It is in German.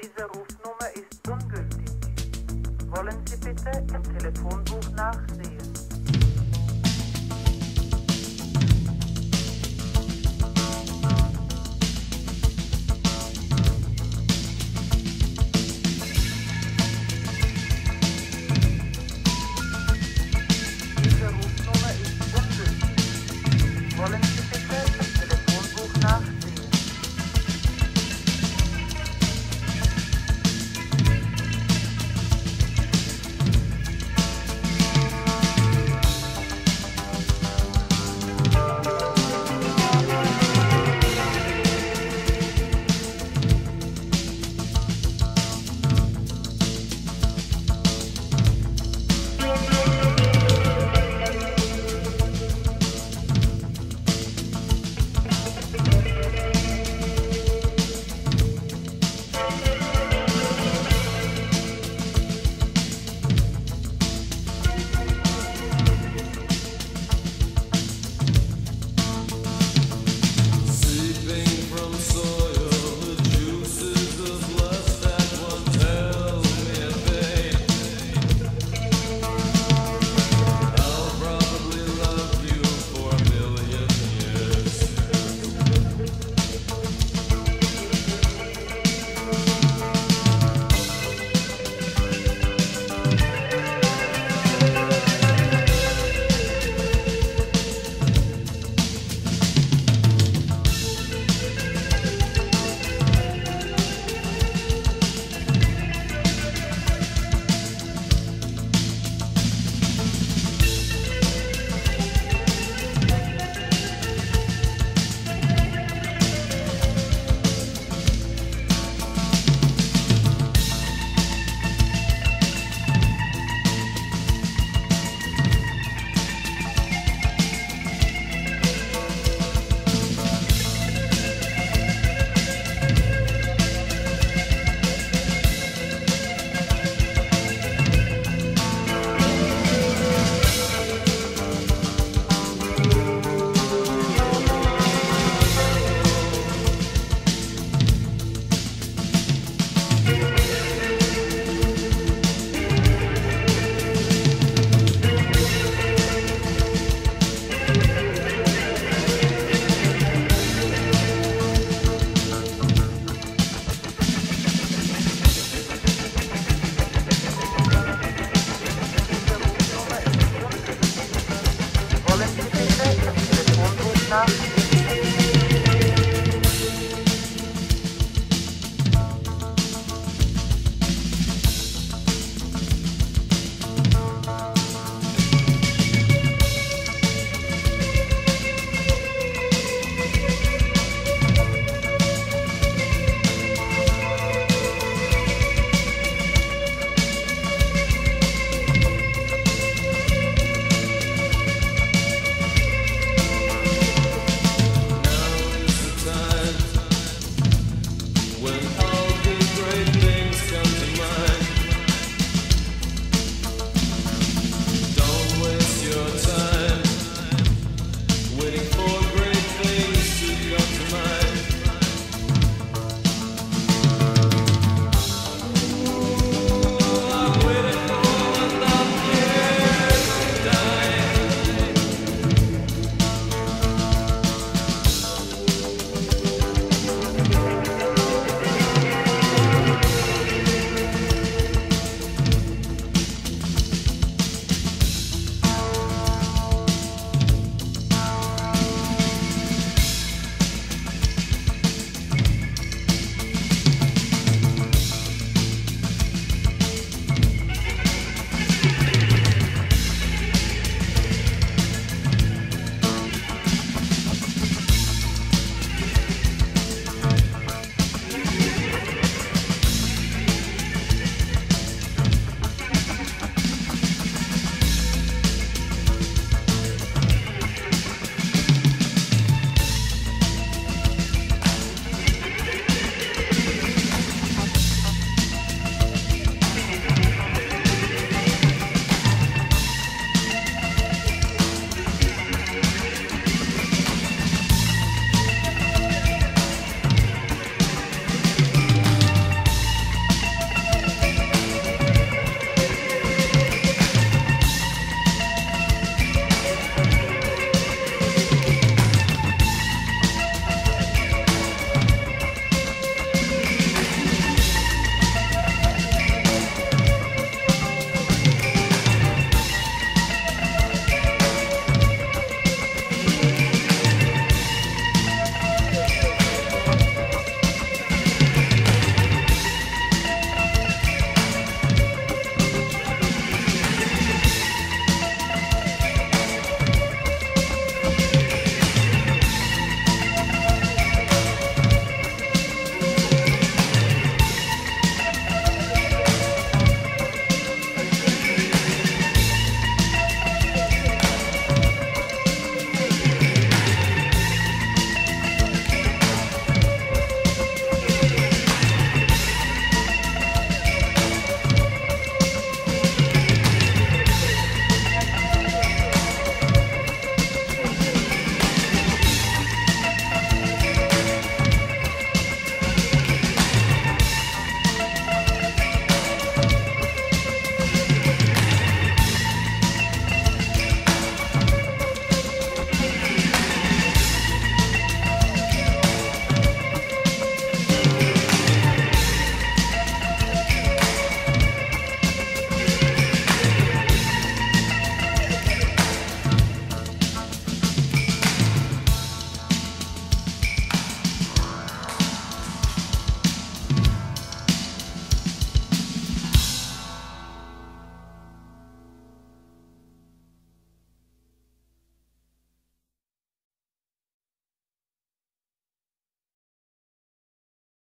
Diese Rufnummer ist ungültig. Wollen Sie bitte im Telefonbuch nachsehen.